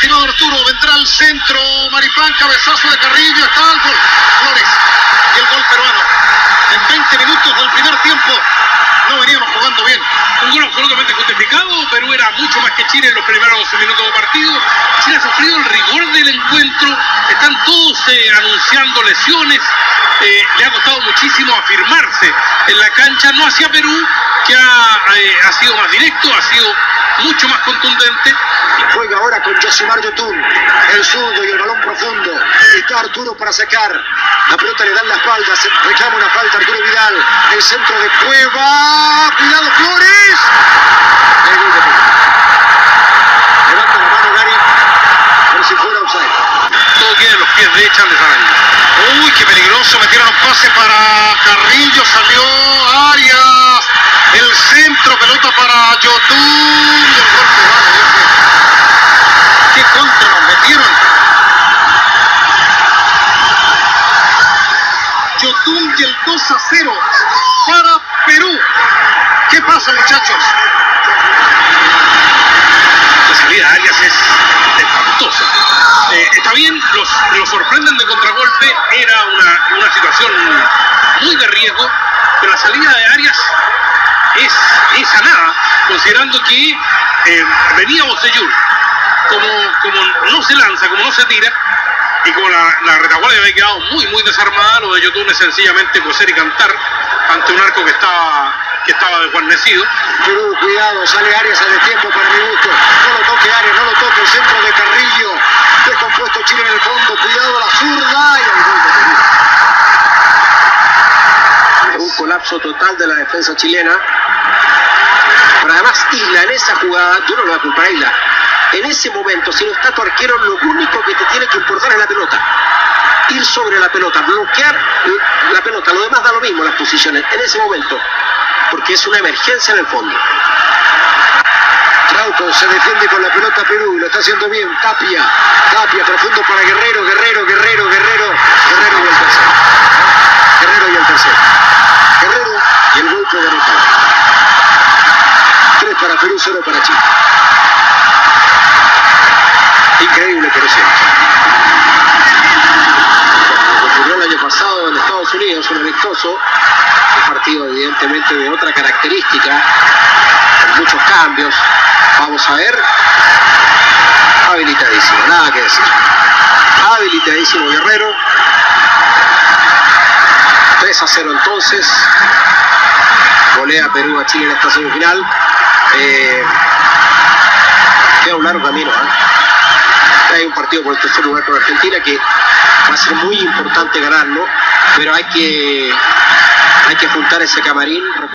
lastimado Arturo, vendrá al centro, Maripán, cabezazo de Carrillo, está gol, Flores, y el gol peruano. En 20 minutos del primer tiempo, no veníamos jugando bien. Un gol absolutamente justificado, Perú era mucho más que Chile en los primeros minutos de partido. Chile ha sufrido el rigor del encuentro, están todos eh, anunciando lesiones, eh, le ha costado muchísimo afirmarse en la cancha, no hacia Perú, que ha, eh, ha sido más directo, ha sido mucho más contundente. Con Josimar Yotun, el zurdo y el balón profundo. Está Arturo para sacar. La pelota le dan la espalda, se reclama una falta Arturo Vidal. El centro de Cueva. Cuidado Flores. El gol de. Levanta la mano Gary, como si fuera offside. Todo queda los pies de Charles. Uy, qué peligroso, metieron un pase para Carrillo, salió Arias. El centro, pelota para Yotun. Y el gol peruano, Dios mío. ¿Qué contra nos metieron? Yotun el 2 a 0 para Perú. ¿Qué pasa, muchachos? La salida de Arias es espantosa. Eh, está bien, los, los sorprenden de contragolpe, era una, una situación muy de riesgo, pero la salida de Arias es, es a nada, considerando que eh, venía Bocellur, como, como no se lanza, como no se tira, y como la, la retaguardia había quedado muy, muy desarmada, lo de Yotun es sencillamente coser y cantar ante un arco que estaba, que estaba desguarnecido. Perú, cuidado, sale Arias a tiempo para mi gusto. No lo toque Arias, no lo toque el centro de Carrillo. Descompuesto Chile en el fondo, cuidado la zurda y el gol de Perú. Un colapso total de la defensa chilena. Pero además Isla en esa jugada, yo no lo voy a culpar a Isla. En ese momento, si no está tu arquero, lo único que te tiene que importar es la pelota. Ir sobre la pelota, bloquear la pelota. Lo demás da lo mismo las posiciones en ese momento. Porque es una emergencia en el fondo. Trauco se defiende con la pelota Perú, lo está haciendo bien. Tapia, Tapia, profundo para Guerrero, Guerrero, Guerrero, Guerrero y el tercero. Guerrero y el tercero. Guerrero y el golpe de derrotado. Tres para Perú, cero para Chile. Increíble, pero cierto. Lo que ocurrió el año pasado en Estados Unidos, un amistoso, un partido evidentemente de otra característica, con muchos cambios. Vamos a ver. Habilitadísimo, nada que decir. Habilitadísimo Guerrero. 3 a 0 entonces. Golea Perú a Chile en esta semifinal. Eh, queda un largo camino. ¿eh? Hay un partido por el tercer lugar con Argentina que va a ser muy importante ganarlo, pero hay que, hay que juntar ese camarín.